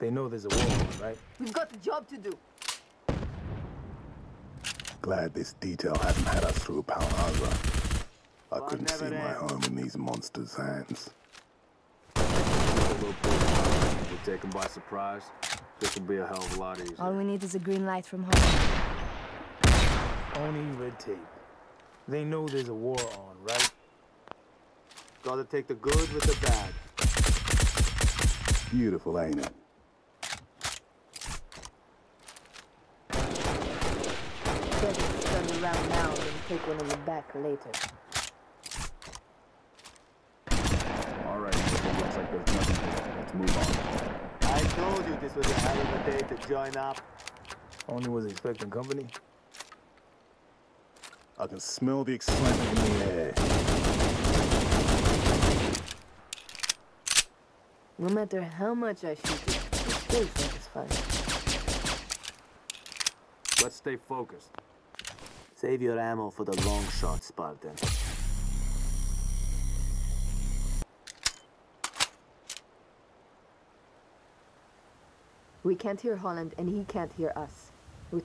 They know there's a war, on, right? We've got a job to do. Glad this detail hasn't had us through Pal Hazra. I Well, couldn't see my home in these monsters' hands. A little push. We'll take them by surprise. This will be a hell of a lot easier. All we need is a green light from home. Only red tape. They know there's a war on, right? Gotta take the good with the bad. Beautiful, ain't it? To turn around now than take one in the back later. All right, it looks like there's nothing here. Let's move on. I told you this was a hell of a day to join up. Only was expecting company. I can smell the excitement in the air. No matter how much I shoot it, it's still satisfying. Let's stay focused. Save your ammo for the long shot, Spartan. We can't hear Holland, and he can't hear us. We